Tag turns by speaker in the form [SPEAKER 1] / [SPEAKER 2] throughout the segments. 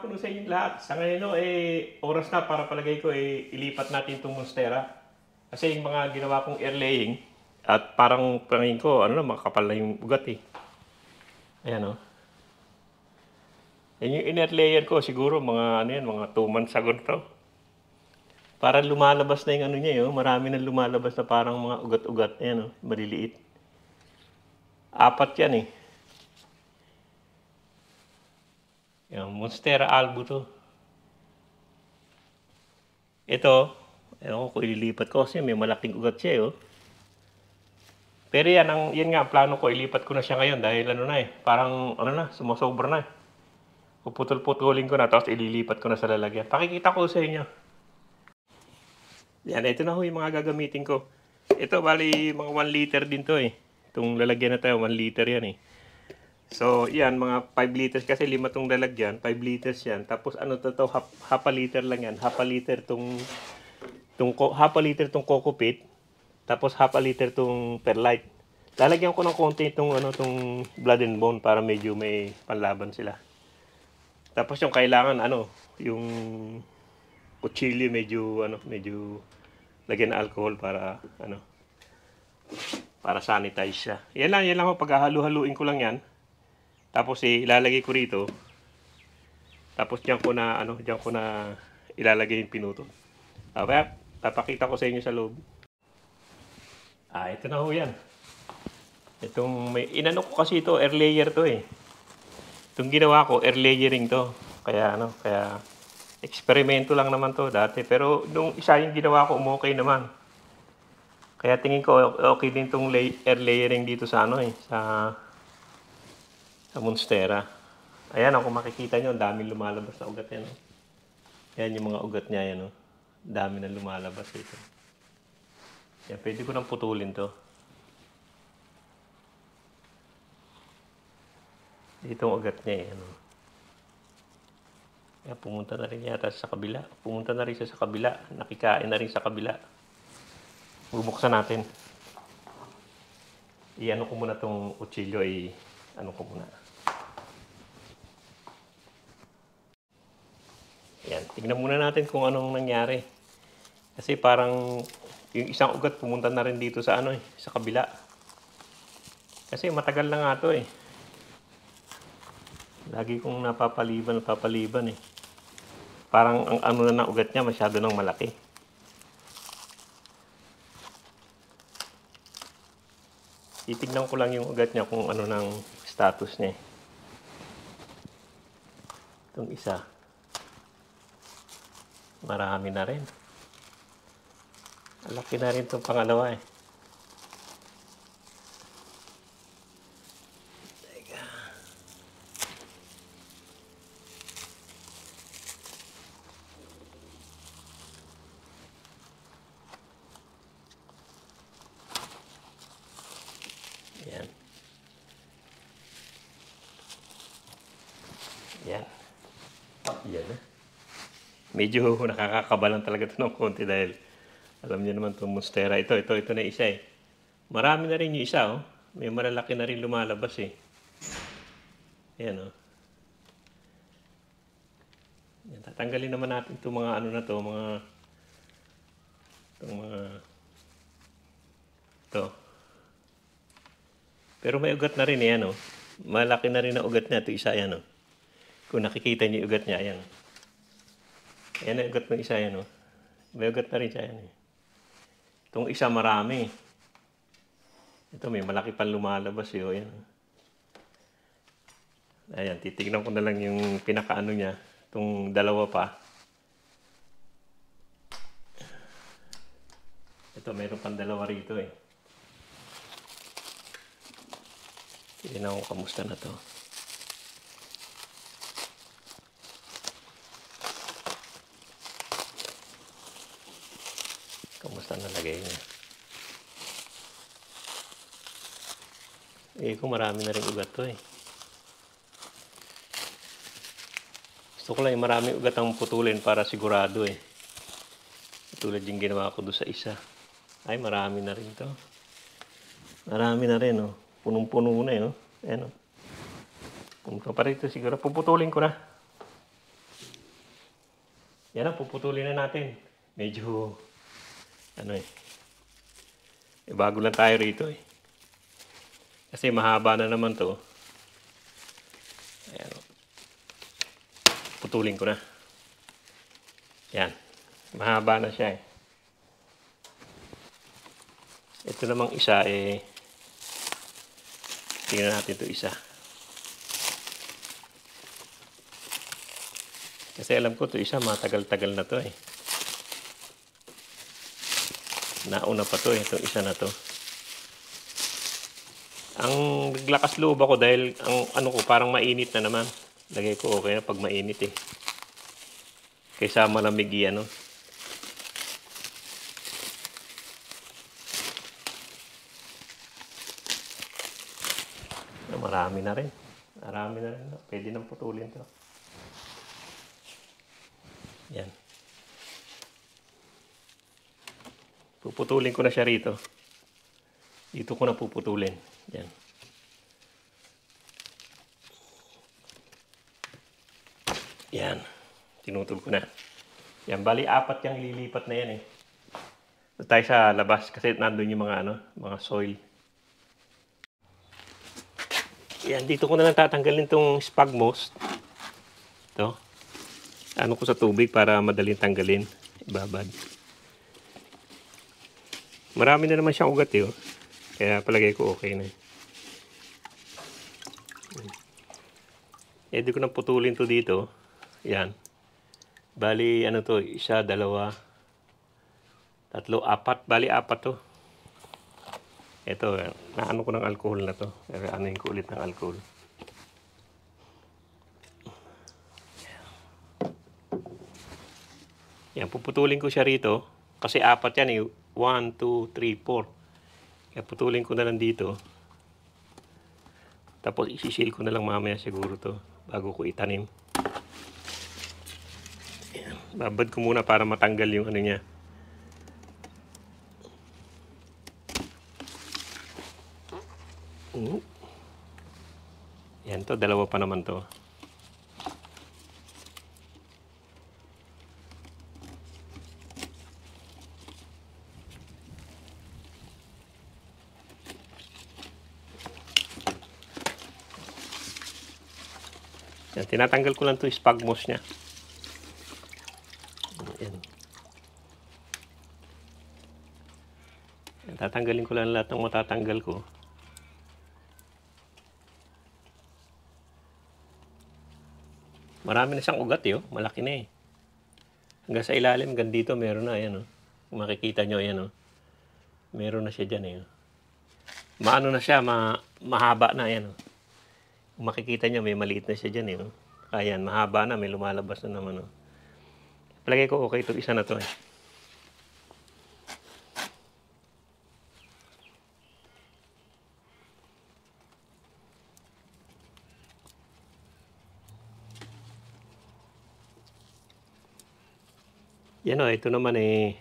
[SPEAKER 1] mapuno sa inyong lahat. Sa ngayon, no, eh, oras na para palagay ko, eh, ilipat natin itong Monstera. Kasi yung mga ginawa kong air laying, at parang pangin ko, ano na, makapal na yung ugat eh. Ayan, oh. Yan yung inner layer ko, siguro mga, ano yan, mga 2 months ago to. Parang lumalabas na yung ano niya, oh. marami na lumalabas na parang mga ugat-ugat. Ayan, oh, maliliit. Apat yan eh. Yung Monstera albo to. Ito, ewan ko kung ililipat ko kasi may malaking ugat siya eh, oh. Pero yan, ang, yan nga, plano ko, ilipat ko na siya ngayon dahil ano na eh, parang ano na, sumusobra na eh. Puputol-putulin ko na, tapos ililipat ko na sa lalagyan. Pakikita ko sa inyo. Yan, ito na ho yung mga gagamitin ko. Ito, bali, mga 1 liter din to eh. Itong lalagyan na tayo, 1 liter yan eh. So, yan, mga 5 liters kasi lima tong lalagyan, 5 liters yan. Tapos ano to to, half, half a liter lang yan. Half a liter tong, tong half a liter tong coco. Tapos half a liter tong perlite. Lalagyan ko ng konti itong ano tong blood and bone para medyo may panlaban sila. Tapos yung kailangan ano, yung kutsilyo medyo ano, medyo lagyan ng alcohol para ano para sanitize siya. Yan lang, yan lang ako paghahalu-haluin ko lang yan. Tapos eh, ilalagay ko rito. Tapos diyan ko na ano, diyan ko na ilalagay yung pinuto. Ah, kaya papakita ko sa inyo sa loob. Ah, ito na ho yan. Itong may inano ko kasi ito, air layer to eh. Itong ginawa ko, air layering to. Kaya ano, kaya eksperimento lang naman to dati. Pero nung isa yung ginawa ko, umokay naman. Kaya tingin ko okay din tong air layering dito sa ano eh, sa sa Monstera. Ayan, kung makikita nyo, ang daming lumalabas na ugat yan. Oh. Yan yung mga ugat niya, yan. Oh. Dami na lumalabas dito. Yan, pwede ko nang putulin to. Dito ang ugat niya. Ano. Kaya pumunta na rin yata sa kabila. Pumunta na rin siya sa kabila. Nakikain na rin sa kabila. Bubuksan natin. I-ano ko muna tong utsilyo ay ano ko muna. Yan, tignan muna natin kung anong nangyari. Kasi parang yung isang ugat pumunta na rin dito sa ano eh, sa kabila. Kasi matagal na nga to eh. Lagi kong napapaliban, napapaliban eh. Parang ang ano na ng ugat niya masyado nang malaki. Titignan ko lang yung ugat niya kung ano ng status niya. eh. Itong isa. Marami na rin. Laki na rin itong pangalawa eh. Yan. Yan. Yan na. Medyo nakakakabalan talaga ito ng konti dahil alam niyo naman itong Monstera. Ito, ito, ito na isa eh. Marami na rin yung isa oh. May malalaki na rin lumalabas eh. Ayan oh. Yan, tatanggalin naman natin itong mga ano na to, mga itong mga ito. Pero may ugat na rin yan oh. Malaki na rin ang ugat niya. Ito isa yan oh. Kung nakikita niyo yung ugat niya, ayan. Ayan ugat ng isa yan oh. May ugat na rin siya yan eh. Itong isa marami. Ito may malaki pang lumalabas yun. Ayan. Ayan, titignan ko na lang yung pinakaano niya. Itong dalawa pa. Ito, mayroon pang dalawa rito eh. Tignan ko kamusta na to. Kamusta na lagay niya? Eh, kung marami na rin ugat to eh. Gusto ko lang yung marami ugat ang putulin para sigurado eh. Tulad yung ginawa ko doon sa isa. Ay, marami na rin to. Marami na rin, oh. Punong-puno na, eh, oh. Ayan, oh. Pumunta pa rito siguro. Puputulin ko na. Yan ang puputulin na natin. Medyo, ano eh, eh, bago lang tayo rito eh. Kasi mahaba na naman to. Ayan. Putulin ko na. Yan. Mahaba na siya eh. Ito namang isa eh. Tingnan natin ito isa. Kasi alam ko ito isa matagal-tagal na to eh. Nauna pa to eh, itong isa na to. Ang naglakas loob ako dahil ang ano ko parang mainit na naman. Lagay ko okay na pag mainit eh. Kaysa malamig yan no. Ah, Marami na rin. Marami na rin. Pwede nang putulin to. Yan. Puputulin ko na siya rito. Dito ko na puputulin. Yan. Yan. Tinutol ko na. Yan. Bali, apat yung lilipat na yan eh. Doon tayo sa labas kasi nandun yung mga ano, mga soil. Yan, dito ko na lang tatanggalin tong spagmos. Ito. Ano ko sa tubig para madaling tanggalin. Ibabad. Marami na naman siyang ugat eh. oh. Kaya palagay ko okay na. Eh, di ko na putulin to dito. Yan. Bali, ano to, isa, dalawa, tatlo, apat. Bali, apat to. Ito, naano ko ng alcohol na to. Ano yung kulit ng alcohol. Yan, puputulin ko siya rito. Kasi apat yan eh. 1, 2, 3, 4. Kaya putulin ko na lang dito. Tapos isisil ko na lang mamaya siguro to bago ko itanim. Ayan. Babad ko muna para matanggal yung ano niya. Mm. Yan to, dalawa pa naman to. Tinatanggal ko lang to spagmos niya. Yan. Yan, tatanggalin ko lang lahat ng matatanggal ko. Marami na siyang ugat eh, oh. malaki na eh. Hanggang sa ilalim, hanggang dito meron na, ayan oh. Makikita nyo, ayan oh. Meron na siya dyan eh. oh. Maano na siya, ma mahaba na, ayan oh. Makikita nyo, may maliit na siya dyan eh. Oh. Ayan, mahaba na, may lumalabas na naman oh. Palagay ko okay ito, isa na to eh. Yan o, ito naman eh.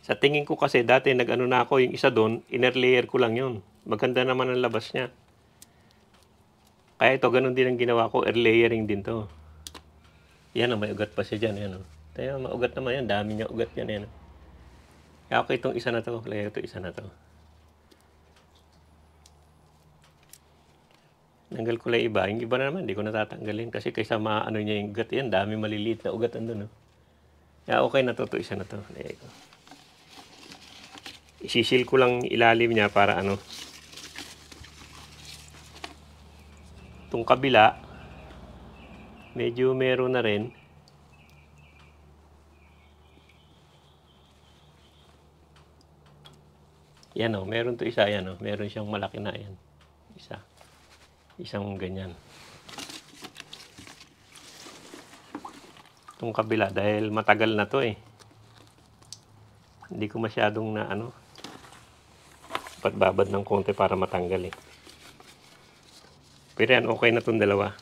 [SPEAKER 1] Sa tingin ko kasi dati nag-ano na ako yung isa doon, inner layer ko lang yun. Maganda naman ang labas niya. Kaya ito, ganun din ang ginawa ko, air layering din to. Yan o, may ugat pa siya dyan. Yan o. Tayo, maugat naman yan. Dami niya ugat yan. Yan o. Kaya okay itong isa na to. Lagay ko ito isa na to. Nanggal ko lang iba. Yung iba na naman, hindi ko natatanggalin. Kasi kaysa maano niya yung ugat yan, dami maliliit na ugat andun. No? Kaya okay na to, to isa na to. Lagay ko. Isisil ko lang ilalim niya para ano. Itong kabila, medyo meron na rin. Yan o, meron to isa, yan o. Meron siyang malaki na yan. Isa. Isang ganyan. Itong kabila, dahil matagal na to eh. Hindi ko masyadong na ano. Patbabad ng konti para matanggal eh. Pero yan, okay na itong dalawa.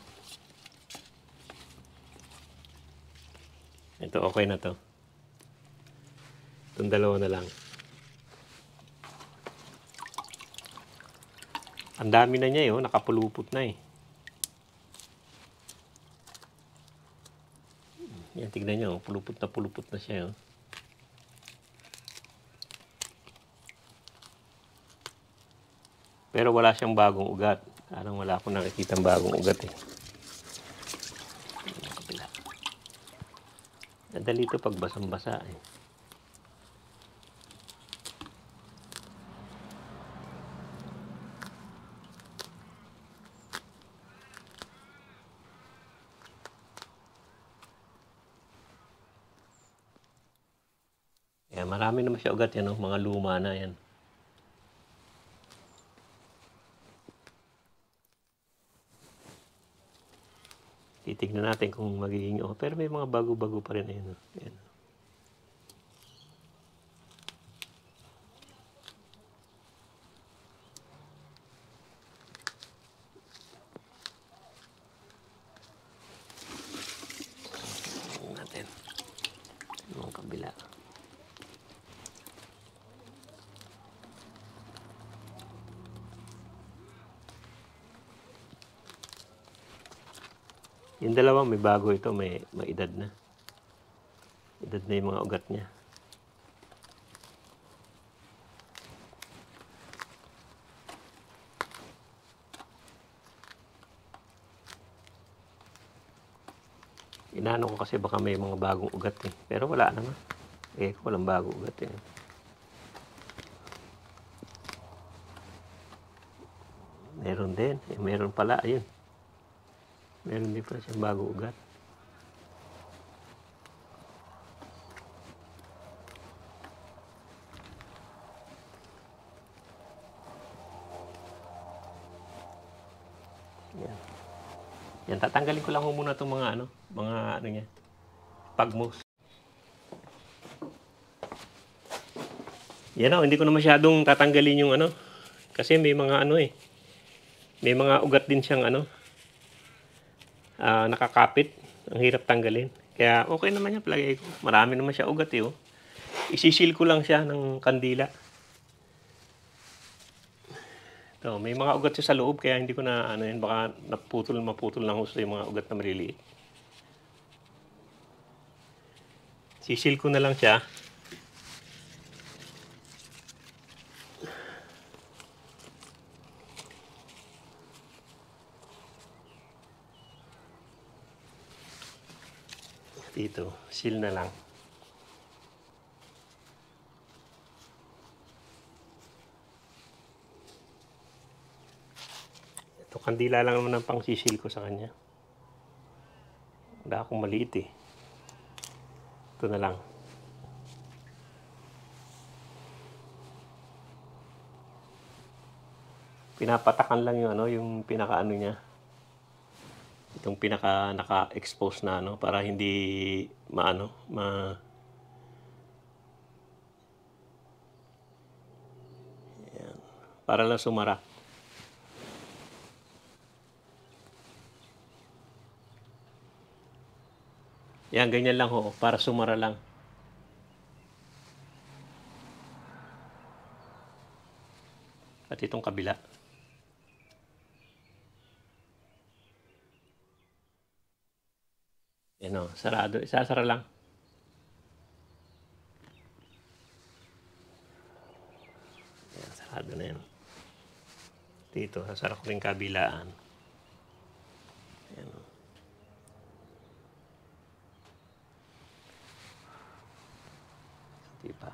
[SPEAKER 1] Ito, okay na to. Itong dalawa na lang. Ang dami na niya eh, oh. nakapulupot na eh. Yan, tignan nyo. Pulupot na pulupot na siya. Oh. Pero wala siyang bagong ugat. Parang wala akong nakikita bagong ugat eh. Nadali ito pag basang-basa eh. Marami naman siya ugat yan, oh, mga luma na yan. Titignan natin kung magiging oh, pero may mga bago-bago pa rin ayun. oh. Yan. Tingnan natin. Yung kabila. Yung dalawa may bago ito, may, may edad na. Edad na yung mga ugat niya. Inaano ko kasi baka may mga bagong ugat eh. Pero wala naman. Eh, walang bagong ugat eh. Meron din. Eh, meron pala. Ayun. Meron din pala siyang bagong ugat. Yan. Yan, tatanggalin ko lang muna itong mga ano, mga ano niya, pagmos. Yan o, hindi ko na masyadong tatanggalin yung ano, kasi may mga ano eh, may mga ugat din siyang ano, ah, nakakapit. Ang hirap tanggalin. Kaya okay naman yan, palagay ko. Marami naman siya ugat eh. Oh. Isisil ko lang siya ng kandila. Ito, may mga ugat siya sa loob kaya hindi ko na ano yan, baka naputol, maputol ng gusto yung mga ugat na maliliit. Sisil ko na lang siya. Dito, seal na lang. Ito, kandila lang naman ang pang sisil ko sa kanya. Wala akong maliit eh. Ito na lang. Pinapatakan lang yung ano, yung pinaka-ano niya. Itong pinaka naka-expose na ano para hindi maano, ma Yan. Para lang sumara. Yan, ganyan lang ho, para sumara lang. At itong kabila. Yan o, sarado. Isasara lang. Yan, sarado na yan. Dito, sasara ko rin kabilaan. Yan o. Di ba?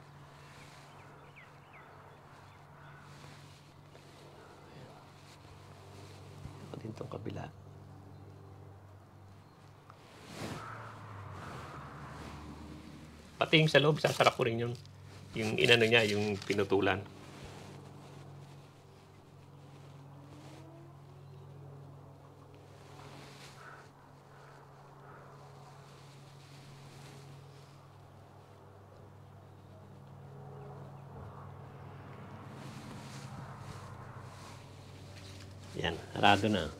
[SPEAKER 1] Ako din tong kabila. Pati yung sa loob, sasara ko rin yung, yung inano niya, yung pinutulan. Yan, harado na.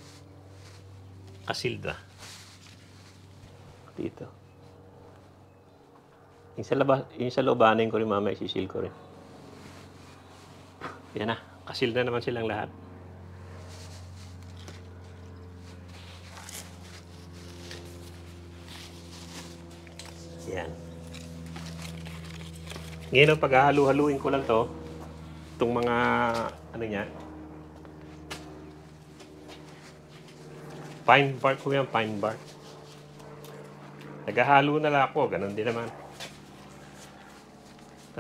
[SPEAKER 1] Kasilda. Dito. Yung sa, labas, yung sa loobanin ko rin mamaya, isisil ko rin. Yan na. Kasil na naman silang lahat. Yan. Ngayon, paghahalu-haluin ko lang to, itong mga, ano niya, pine bark ko yan, pine bark. Naghahalo na lang ako, ganun din naman.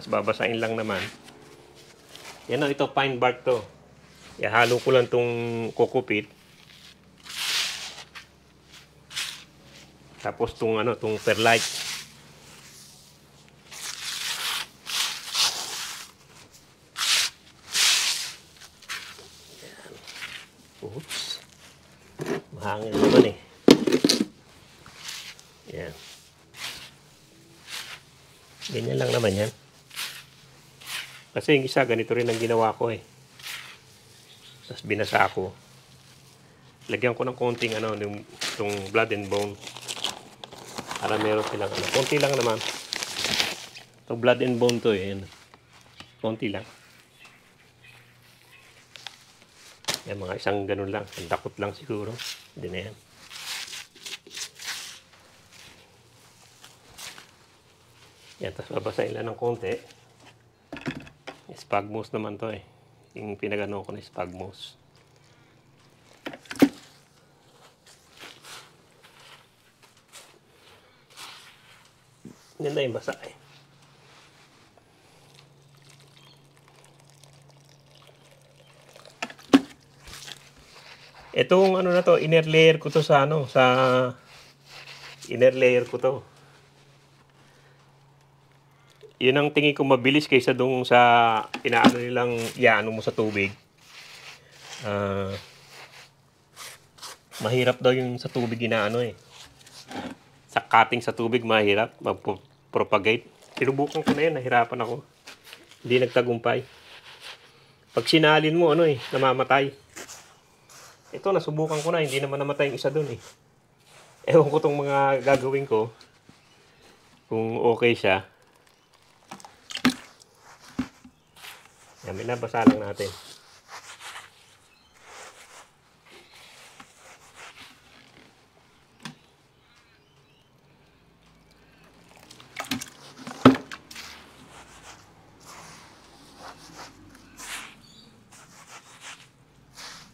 [SPEAKER 1] Tapos babasain lang naman. Yan o, ito pine bark to. Ihalo ko lang tong kokopit. Tapos tong ano, tong perlite. Yan. Oops. Mahangin naman eh. Yan. Ganyan lang naman yan. Kasi yung isa, ganito rin ang ginawa ko eh. Tapos binasa ako. Lagyan ko ng konting ano, yung, yung blood and bone. Para meron silang ano. Konti lang naman. Ito blood and bone to eh. Konti lang. Yan mga isang ganun lang. Ang dakot lang siguro. Hindi na yan. Yan, tapos babasahin lang ng konti. Spagmos naman to eh. Yung pinagano ko na spagmos. Ganda yung basa eh. Itong ano na to, inner layer ko to sa ano, sa inner layer ko to. Yun ang tingin ko mabilis kaysa dong sa inaano nilang iano mo sa tubig. Ah, mahirap daw yung sa tubig inaano eh. Sa cutting sa tubig mahirap mag-propagate. Sinubukan ko na yun, nahirapan ako. Hindi nagtagumpay. Pag sinalin mo, ano eh, namamatay. Ito, nasubukan ko na, hindi naman namatay yung isa dun eh. Ewan ko tong mga gagawin ko. Kung okay siya. Yan, binabasa lang natin.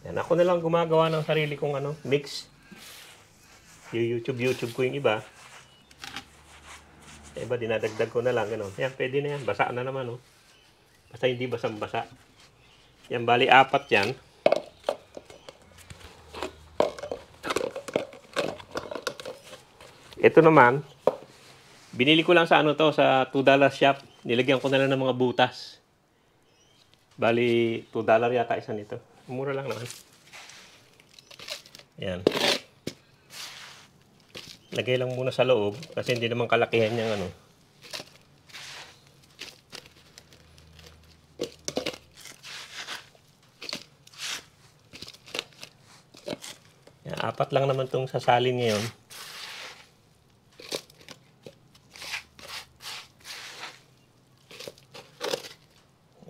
[SPEAKER 1] Yan, ako na lang gumagawa ng sarili kong ano, mix. YouTube, YouTube ko yung iba. Yung iba, dinadagdag ko na lang, gano'n. Yan, pwede na yan. Basa na naman, oh. Basta hindi basang-basa. Yan, bali apat yan. Ito naman, binili ko lang sa ano to, sa $2 shop. Nilagyan ko na lang ng mga butas. Bali, $2 yata isa nito. Mura lang naman. Yan. Lagay lang muna sa loob kasi hindi naman kalakihan niyang ano. Yan, apat lang naman tong sasalin ngayon.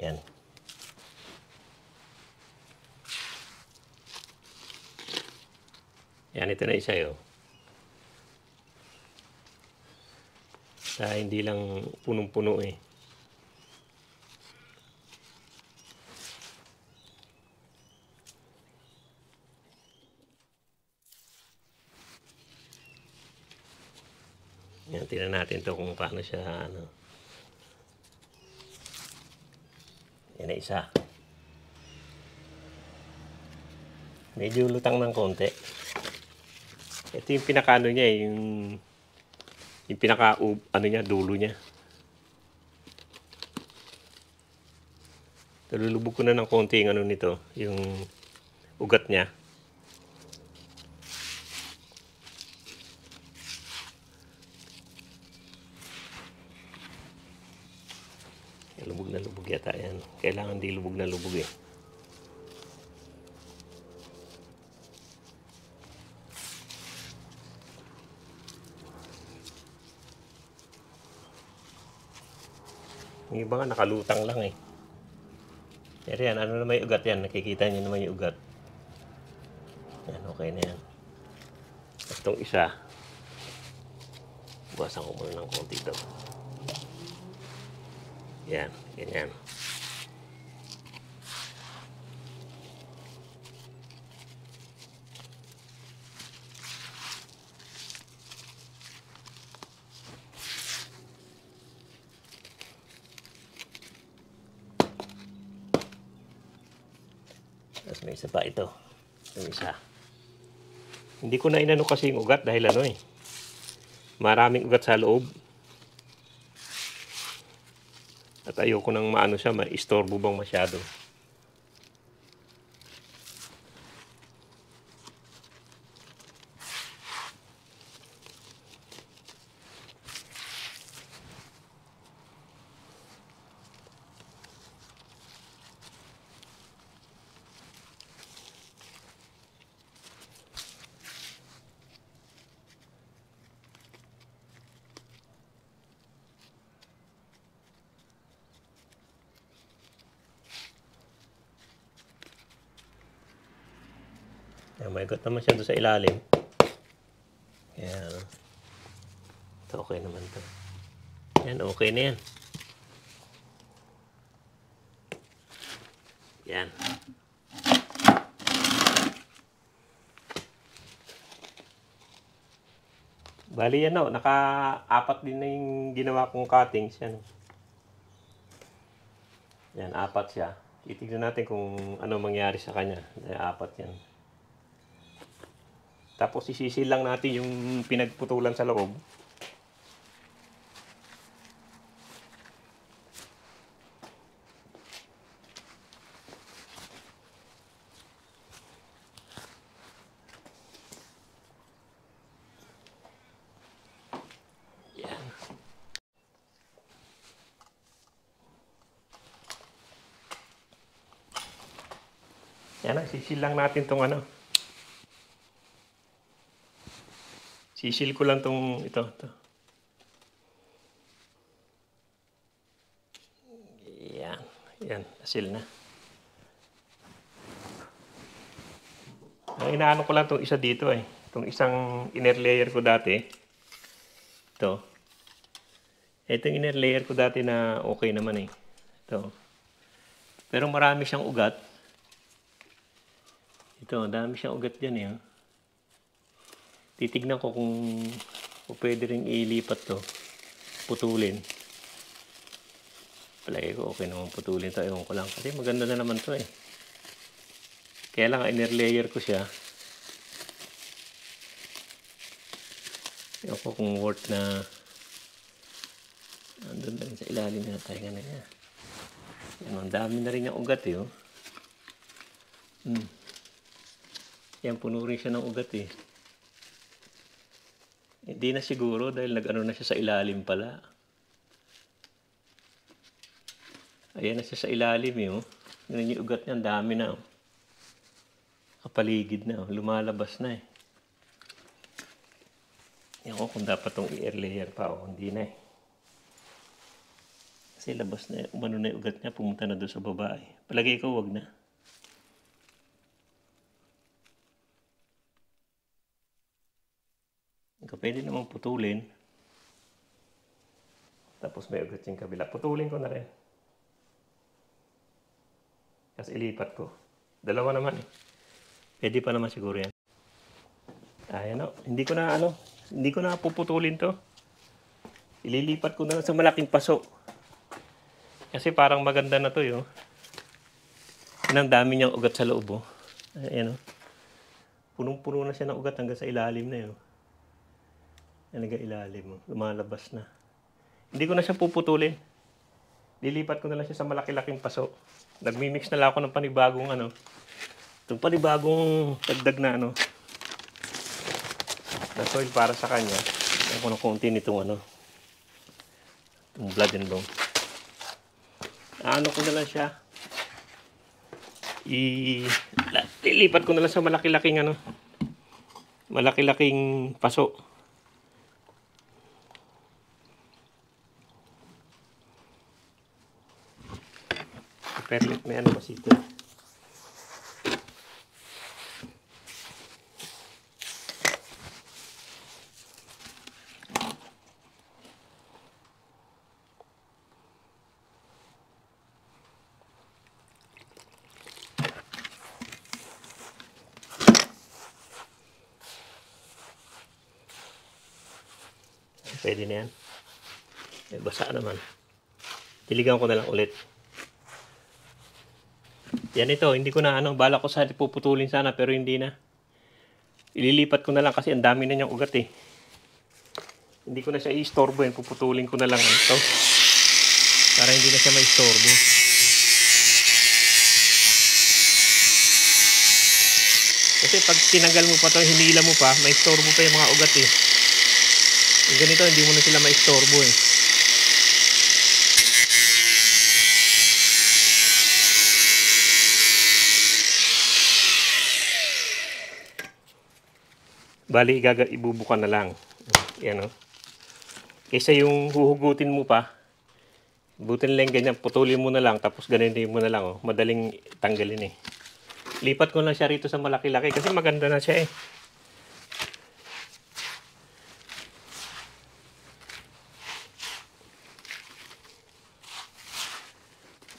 [SPEAKER 1] Yan. Yan, ito na isa yun. Sa hindi lang punong-puno eh. Tingnan natin to kung paano siya, ano. Yan na isa. Medyo lutang ng konti. Ito yung pinakano niya, eh, yung yung pinaka ano niya, dulo niya. Tululubog ko na ng konti yung ano nito, yung ugat niya. Lubog na lubog yata yan. Kailangan di lubog na lubog eh. Yung iba nga nakalutang lang eh. Pero yan, ano na may ugat yan. Nakikita niyo naman yung ugat. Yan, okay na yan. At itong isa, buwasan ko muna ng konti daw. Yan, ganyan. Tapos may isa pa ito. Yung isa. Hindi ko na inano kasi yung ugat dahil ano eh. Maraming ugat sa loob. At ayoko nang maano siya, ma-istorbo bang masyado. Yan, may ugat naman siya doon sa ilalim. Yan. Ito okay naman to. Yan, okay na yan. Yan. Bali yan o, naka-apat din na yung ginawa kong cuttings. Yan. Yan, apat siya. Titignan natin kung ano mangyari sa kanya. Apat yan. Tapos isisil lang natin yung pinagputulan sa loob. Yan. Sisil lang natin tong ano. Sisil ko lang tong ito, ito. Yan, yan, nasil na. Ang inaano ko lang tong isa dito eh. Itong isang inner layer ko dati. Ito. Ito yung inner layer ko dati na okay naman eh. Ito. Pero marami siyang ugat. Ito, dami siyang ugat dyan eh. oh. Titignan ko kung, pwede rin ilipat to. Putulin. Palagi ko okay naman putulin to. Ewan ko lang. Kasi maganda na naman to eh. Kaya lang inner layer ko siya. Ewan ko kung worth na andun na rin sa ilalim na tayo na niya. Yan, ang dami na rin yung ugat eh. Oh. Hmm. Yan, puno rin siya ng ugat eh. Hindi na siguro dahil nag-ano na siya sa ilalim pala. Ayan na siya sa ilalim eh. Oh. Ganun yung ugat niya, ang dami na. Oh. Kapaligid na. Oh. Lumalabas na eh. Yan ko kung dapat tong i-air layer pa. Oh. Hindi na eh. Kasi labas na, umano na yung ugat niya, pumunta na doon sa babae. Palagay ko, wag na. Ikaw pwede namang putulin. Tapos may ugat yung kabila. Putulin ko na rin. Kasi ilipat ko. Dalawa naman eh. Pwede pa naman siguro yan. Ayan o. Hindi ko na ano, hindi ko na puputulin to. Ililipat ko na sa malaking paso. Kasi parang maganda na to. Yan ang dami niyang ugat sa loob oh. Ayan o. Punong-puno na siya ng ugat hanggang sa ilalim na yun. Ang ilalim. Lumalabas na. Hindi ko na siya puputulin. Lilipat ko na lang siya sa malaki-laking paso. Nagmi-mix na lang ako ng panibagong ano. Itong panibagong dagdag na ano. Na soil para sa kanya. Yan ko na konti nitong ano. Itong blood and bone. Ano ko na lang siya. I lilipat ko na lang sa malaki-laking ano. Malaki-laking paso. May ano kasi ito. Pwede na yan. Eh, basa naman. Diligan ko na lang ulit. Yan ito, hindi ko na ano, bala ko sa puputulin sana pero hindi na. Ililipat ko na lang kasi ang dami na niyang ugat eh. Hindi ko na siya i-istorbo yan, puputulin ko na lang ito. Para hindi na siya ma-istorbo. Kasi pag tinanggal mo pa to, hinila mo pa, ma-istorbo pa yung mga ugat eh. Yung ganito, hindi mo na sila ma-istorbo eh. Bali, gaga, ibubukan na lang. Yan o. Kaysa yung huhugutin mo pa, butin lang ganyan, putulin mo na lang, tapos ganun mo na lang. Oh. Madaling tanggalin eh. Lipat ko lang siya rito sa malaki-laki kasi maganda na siya eh.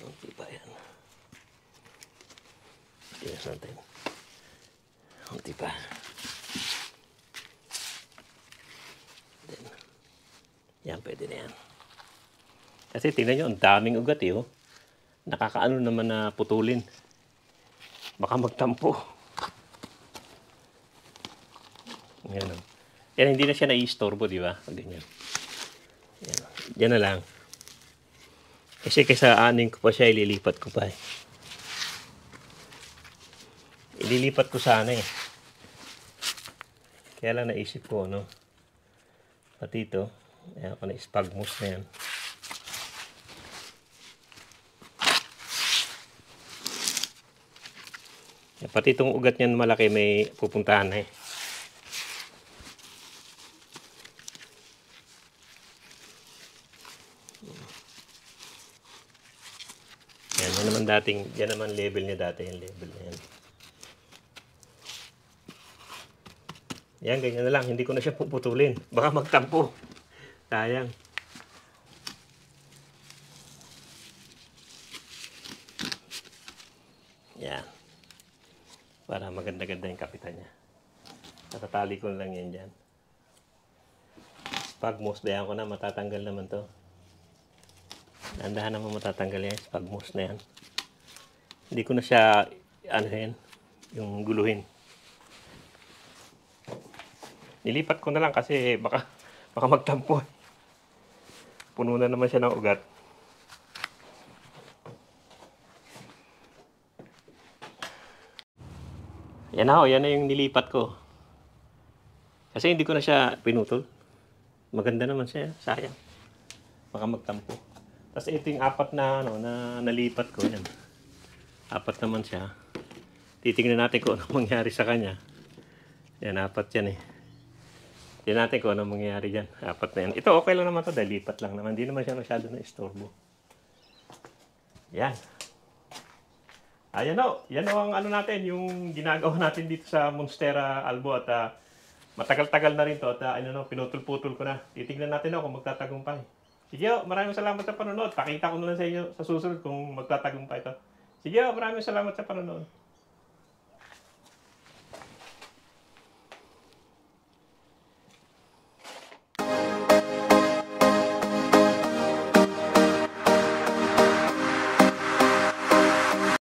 [SPEAKER 1] Okay ba yan? Tigas natin. Kunti pa. Yan, pwede na yan. Kasi tingnan nyo, ang daming ugat eh. Oh. Nakakaano naman na putulin. Baka magtampo. Yan, oh. yan hindi na siya nai-istorbo, di ba? Pag ganyan. Yan. Yan na lang. Kasi kaysa aning ko pa siya, ililipat ko pa eh. Ililipat ko sana eh. Kaya lang naisip ko, no? Pati ito, ayan ko na spagmus na. Yan, Pati itong ugat niyan malaki may pupuntahan na eh. Yan, yan naman dating, yan naman level niya dati, yung level na yan. Yan, ganyan na lang. Hindi ko na siya puputulin. Baka magtampo. Sayang. Yan. Para maganda-ganda yung kapitan niya. Natatali ko lang yan dyan. Pag dayan ko na, matatanggal naman to. Dahan-dahan naman matatanggal yan. Pag na yan. Hindi ko na siya, ano yan, yung guluhin. Nilipat ko na lang kasi baka, baka magtampo. Puno na naman siya ng ugat. Yan na ho, yan na yung nilipat ko. Kasi hindi ko na siya pinutol. Maganda naman siya, sayang. Baka magtampo. Tapos ito yung apat na, ano, na nalipat ko. Yan. Apat naman siya. Titingnan natin kung ano mangyari sa kanya. Yan, apat yan eh. Tingnan natin kung ano mangyayari dyan. Apat na yan. Ito okay lang naman to dahil lipat lang naman. Hindi naman siya masyado na istorbo. Yan. Ayan o. Yan o ang ano natin, yung ginagawa natin dito sa Monstera Albo at ah, matagal-tagal na rin to at ah, ano no, pinutol-putol ko na. Titingnan natin o kung magtatagumpay. Sige o, maraming salamat sa panonood. Pakita ko na lang sa inyo sa susunod kung magtatagumpay to. Sige o, maraming salamat sa panonood.